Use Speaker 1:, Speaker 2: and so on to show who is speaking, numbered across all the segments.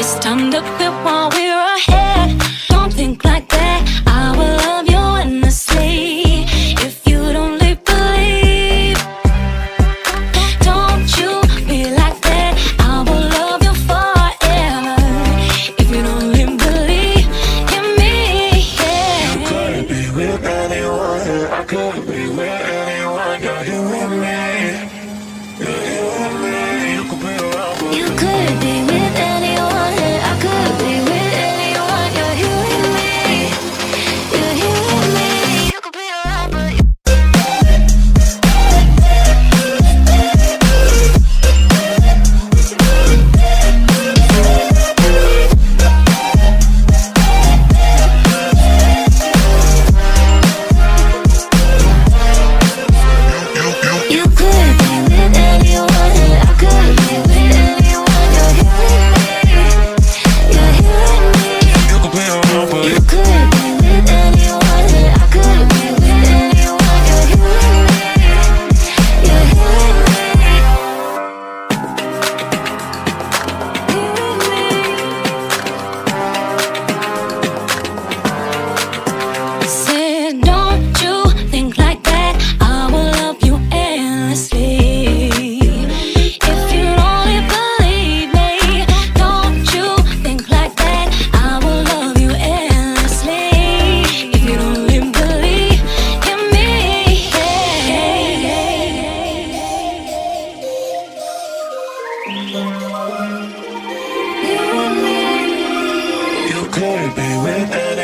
Speaker 1: It's time to quit while we're ahead. Don't think like that. I will love you endlessly. If you don't believe. Don't you be like that. I will love you forever. If you don't believe in me. Yeah.
Speaker 2: couldn't be with anyone, I couldn't be with anyone. You're you and me, you could be
Speaker 1: with.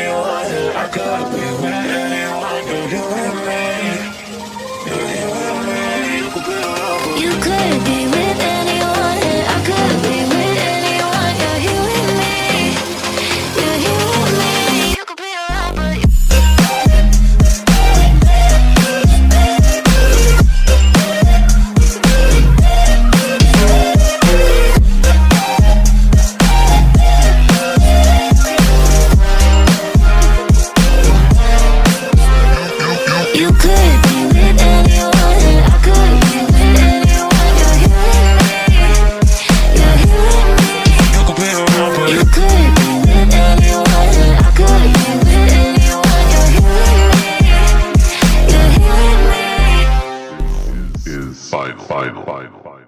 Speaker 2: final. final.